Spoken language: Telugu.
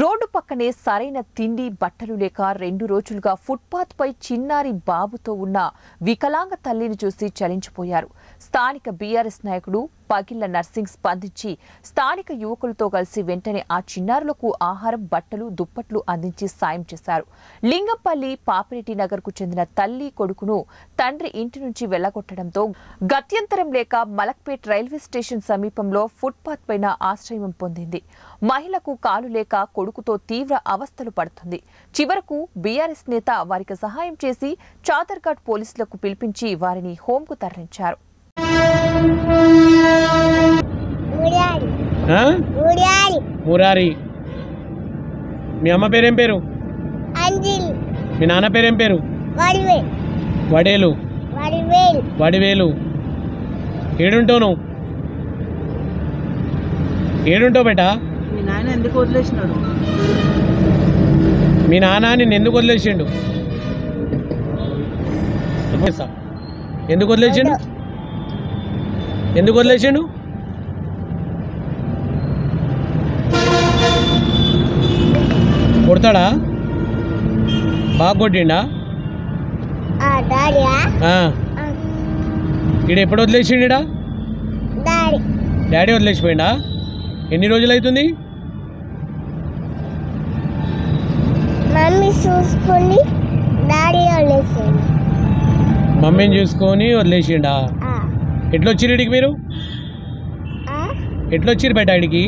రోడ్డు పక్కనే సరైన తిండి బట్టలు లేక రెండు రోజులుగా ఫుట్పాత్ పై చిన్నారి బాబుతో ఉన్న వికలాంగ తల్లిని చూసి చలించిపోయారు. స్థానిక బీఆర్ఎస్ నాయకుడు పగిళ్ళ నర్సింగ్ స్పందించి స్థానిక యువకులతో కలిసి వెంటనే ఆ చిన్నారులకు ఆహారం బట్టలు దుప్పట్లు అందించి సాయం చేశారు. లింగంపల్లి పాపిరెడ్డి నగర్కు చెందిన తల్లి కొడుకును తండ్రి ఇంటి నుంచి వెళ్ళగొట్టడంతో గత్యంతరం లేక మలక్పేట్ రైల్వే స్టేషన్ సమీపంలో ఫుట్పాత్ పైన ఆశ్రయం పొందింది. మహిళకు కాలు లేక కొడుకుతో తీవ్ర అవస్థలు పడుతుంది. చివరకు బీఆర్ఎస్ నేత వారికి సహాయం చేసి చాదర్ఘాట్ పోలీసులకు పిలిపించి వారిని హోంకు తరలించారు. మురారి మీ అమ్మ పేరేం పేరు? అంజిల్. మీ నాన్న పేరేం పేరు? వడేలు. వడివేల్. ఏడుంటావు నువ్వు? ఏడుంటావు బేటా? ఎందుకు వదిలేసినాడు? మీ నాన్న నిన్ను ఎందుకు వదిలేసిండు. ఎందుకు వదిలేసిండు? ఎందుకు వదిలేసిండు? కొడతాడా? బాగా కొట్టిండా? ఆ డాడీయా ఆ. ఈడ ఎప్పుడు వదిలేసిండా డాడీ. డాడీ వదిలేసిపోయిండా? ఎన్ని రోజులు అవుతుంది? మమ్మీ చూసుకొని డాడీ వదిలేసాడు మమ్మీని చూసుకొని వదిలేసిండా ఎట్లొచ్చిరు ఇడికి మీరు? ఎట్లొచ్చిరు బయట ఇడికి